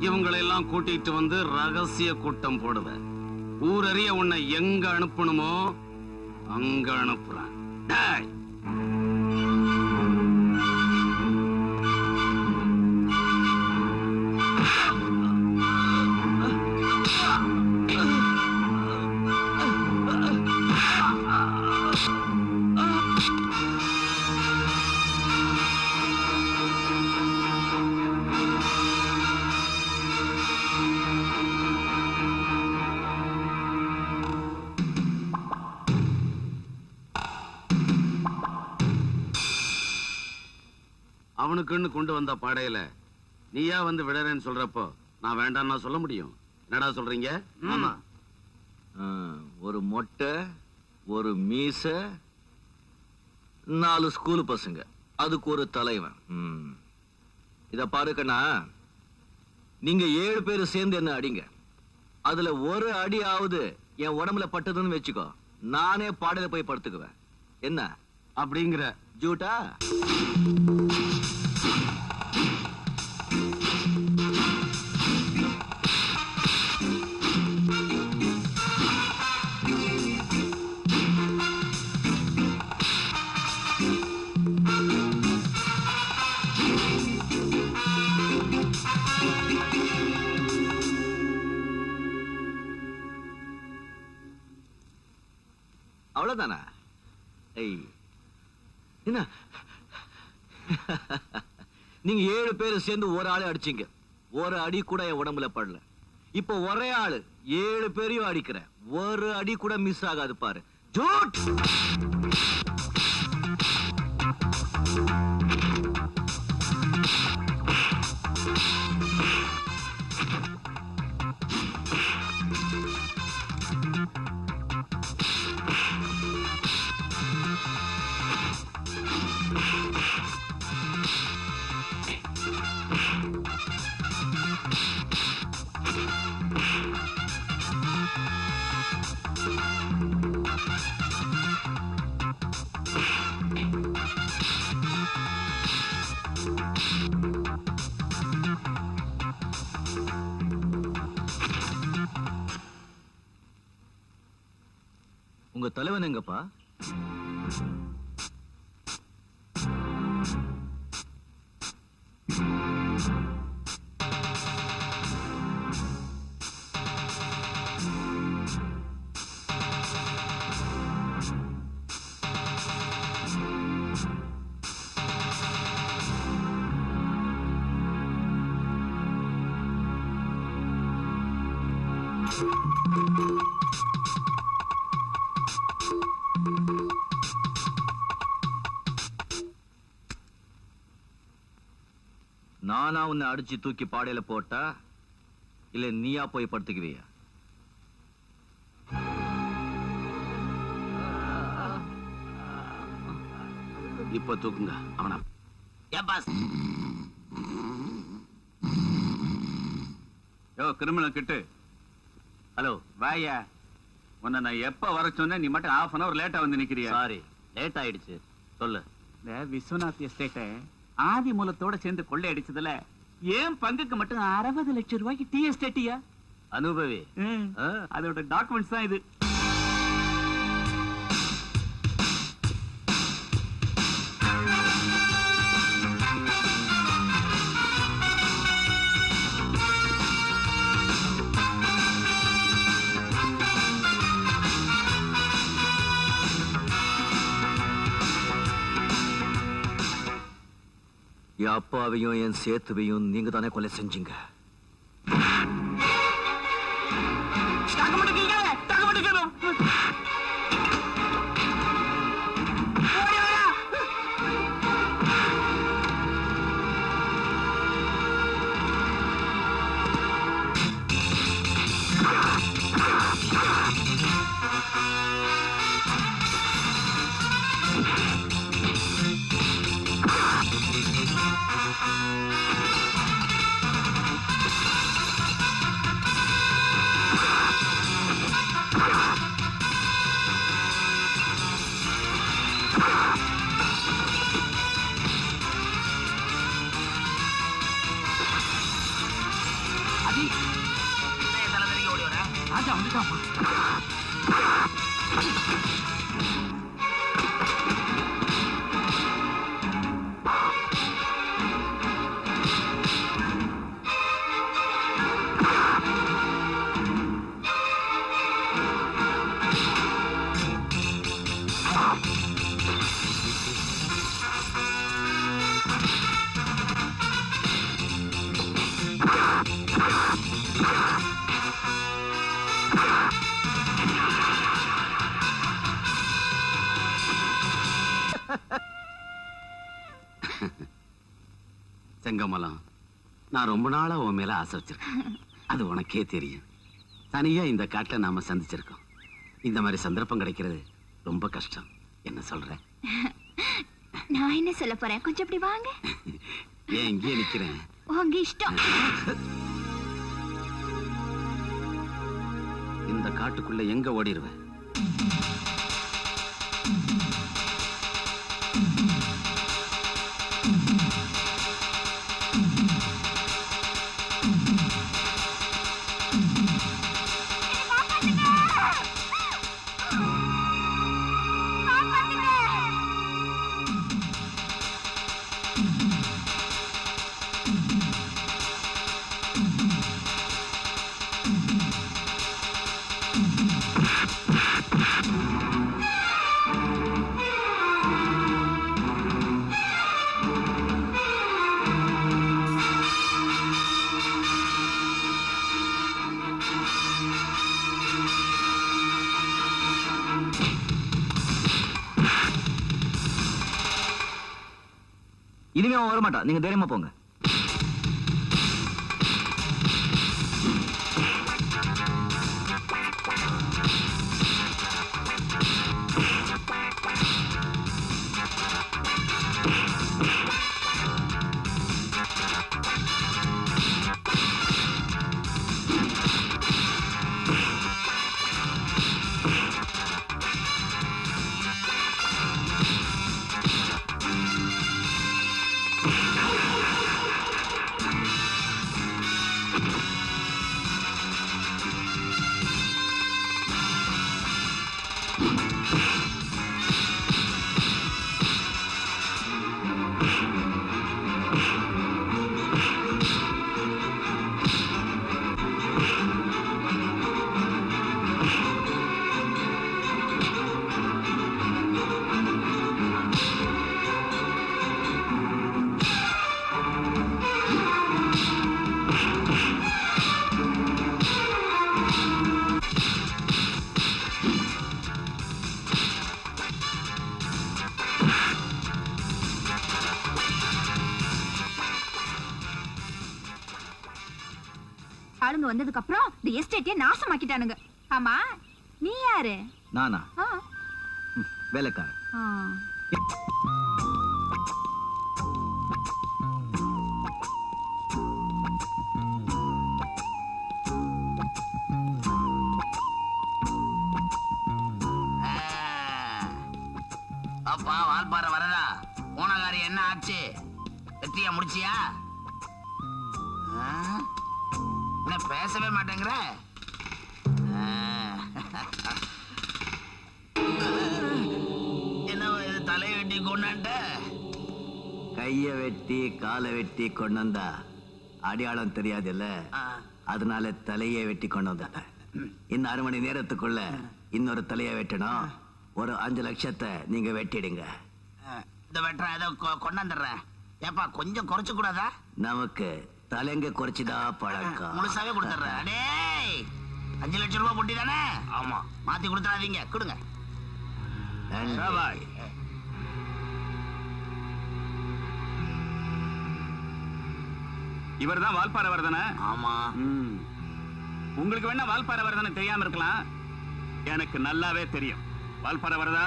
இவங்களெல்லாம் கூட்டிட்டு வந்து ரகசிய கூட்டம் போடுவேன். ஊரறிய உன்னை எங்க அனுப்பணுமோ அங்க அனுப்புறான். அவனுக்குன்னு கொண்டு வந்த பாடையில நீயா வந்து விடறேன்னு சொல்றப்போ நான் வேண்டாம்னா சொல்ல முடியும். என்னடா சொல்றீங்க? ஆமா. ஒரு மொட்டை ஒரு மீச நாலு ஸ்கூல் பசங்க. அதுக்கு ஒரு தலைவன். இத பாரு கண்ணா நீங்க ஏழு பேர் சேர்ந்து என்ன அடிங்க? அதுல ஒரு அடியாவது என் உடம்புல பட்டதுன்னு வச்சுக்கோ நானே பாடையில போய் படுத்துக்குவேன். என்ன? அப்படிங்கிற. ஜூட்டா? ஐய் என்ன? நீங்க ஏழு பேர் சேர்ந்து ஒரு ஆளு அடிச்சீங்க. ஒரு அடி கூட என் உடம்புல படல. இப்போ ஒரே ஆளு ஏழு பேரையும் அடிக்கிறேன். ஒரு அடி கூட மிஸ் ஆகாது பாரு. ஜூட் உங்க தலைவன் எங்கப்பா? நானா உன்னை அடிச்சு தூக்கி பாடையில போட்டா இல்ல நீயா போய் படுத்துக்குவியா? இப்ப தூக்குங்க அவனா. யோ கிரிமினல் கிட்டு. ஹலோ வாயா. உன்னை நான் எப்ப வர சொன்னேன் நீ மட்டும் half அன் அவர் லேட்டா வந்து நிக்கிறியா? சாரி லேட் ஆயிடுச்சு. சொல்லு. இந்த விஸ்வநாத் எஸ்டேட்டை ஆதி மூலத்தோட சேர்ந்து கொள்ளை அடிச்சதுல ஏன் பங்குக்கு மட்டும் அறுபது லட்சம் ரூபாய்க்கு டி எஸ்டேட்டியா? அனுபவி. அதோட டாக்குமெண்ட்ஸ் தான் இது. என் அப்பாவையும் என் சேத்துவையும் நீங்க தானே கொலை செஞ்சீங்க? ஆ Música நான் ரொம்ப நாளா உன் மேல ஆசை வச்சிருக்கேன். அது உனக்கே தெரியும். தனியா இந்த காட்டுல நாம சந்திச்சிருக்கோம். இந்த மாதிரி சந்தர்ப்பம் கிடைக்கிறது ரொம்ப கஷ்டம். என்ன சொல்ற? நான் என்ன சொல்ல போறேன்? கொஞ்சம் இப்படி வாங்க. ஏன் இங்கேயே நிக்கிறேன்? உங்க இஷ்டம். இந்த காட்டுக்குள்ள எங்க ஓடிடுவ மாட்டா நீங்க தைரியமா போங்க. ஆளுங்க வந்ததுக்கு அப்புறம் இந்த எஸ்டேட்டே நாசமாக்கிட்டானுங்க. ஆமா நீ யாரு? நானா? வேலைக்காரன். அப்பா வால்பாறை வரதா? ஊனகாரி என்ன ஆச்சு? வெற்றியா முடிச்சியா? என்ன பேசவே மாட்டேங்கிற. என்ன தலையை வெட்டி கொண்டான்ட்ட? கைய வெட்டி காலை வெட்டி கொண்டு வந்தா அடையாளம் தெரியாதுல்ல? அதனால தலையை வெட்டி கொண்டு வந்தேன் இன்னும் அரை மணி நேரத்துக்குள்ள இன்னொரு தலையை வெட்டணும். ஒரு அஞ்சு லட்சத்தை நீங்க வெட்டிடுங்க. இந்த வெட்டுற ஏதோ கொண்டாந்துடுறேன். ஏப்பா கொஞ்சம் குறைச்சு கூடாதா நமக்கு தலைங்க குறைச்சுதான் பழக்கம் முழுசாவே கொடுத்துட்றேன். டேய் அஞ்சு லட்சம் ரூபாய் பொட்டி தானே? ஆமா. மாத்தி கொடுத்துறாதீங்க கொடுங்க. நன்றி. பாய். இவர்தான் வால்பாறை வரதானே ஆமா. உங்களுக்கு வேணா வால்பாறை வரதானே தெரியாம இருக்கலாம். எனக்கு நல்லாவே தெரியும். வால்பாறை வரதா?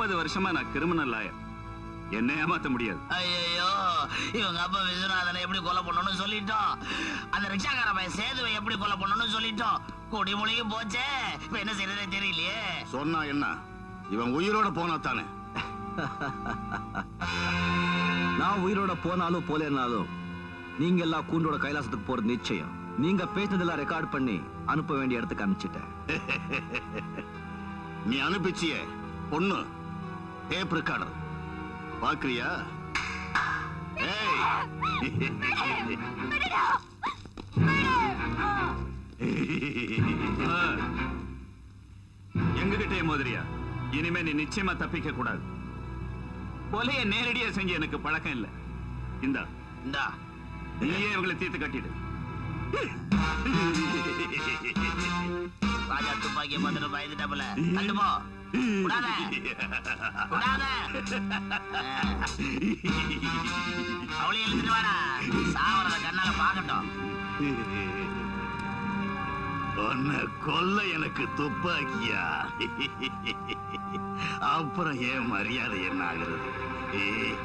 முப்பது வருஷமா நான் கிரிமினல் லாயர் என்ன ஏமாத்த முடியாது. ஐயோ இவங்க அப்பா விஸ்வநாதனை எப்படி கொலை பண்ணணும்னு சொல்லிட்டோம். அந்த ரிக்ஷாக்கார பையன் சேதுவை எப்படி கொலை பண்ணணும்னு சொல்லிட்டோம். கொடி மொழியும் போச்சே. இப்ப என்ன செய்யறதே தெரியலையே. சொன்னா என்ன? இவன் உயிரோட போனா தானே நான் உயிரோட போனாலும் போலேனாலும் நீங்க எல்லாம் கூண்டோட கைலாசத்துக்கு போறது நிச்சயம். நீங்க பேசினதெல்லாம் ரெக்கார்ட் பண்ணி அனுப்ப வேண்டிய இடத்துக்கு அனுப்பிச்சிட்டேன். நீ அனுப்பிச்சிய பொண்ணு. டேப் ரெக்கார்டர் பாக்குறியா? ஏய். எங்ககிட்டயே மோதிரியா? இனிமே நீ நிச்சயமா தப்பிக்க கூடாது. கொலைய நேரடியா செஞ்சு எனக்கு பழக்கம் இல்ல. இந்தா. இந்தா. நீயே இவங்களை தீர்த்து கட்டிடு. ராஜா துப்பாக்கிய பார்த்துட்டு பயந்துட்டாப்புல விடாத அவளையும் இழுத்துட்டு வாடா. கண்ணால பாக்கட்டும் உன்னை கொல்ல எனக்கு துப்பாக்கியா? அப்புறம் ஏன் மரியாதை என்ன ஆகுறது? ஏய்.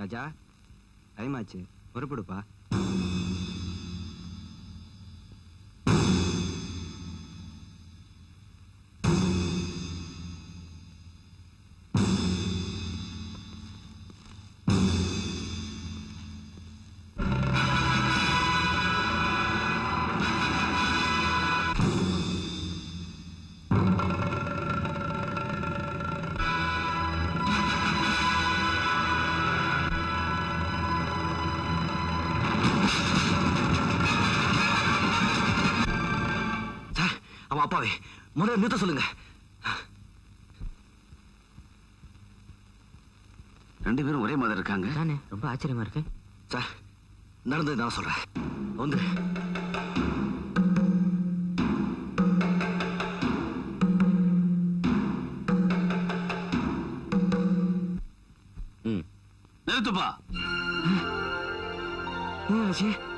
ராஜா டைம் ஆச்சு. பொறுப்பிடுப்பா அவன் அப்பாவே முதல்ல நிறுத்த சொல்லுங்க. ரெண்டு பேரும் ஒரே மாதிரி இருக்காங்க. தானே ரொம்ப ஆச்சரியமா இருக்கு. சார் நடந்தது நான் சொல்றேன். வந்து. நிறுத்துப்பா. ஆச்சு.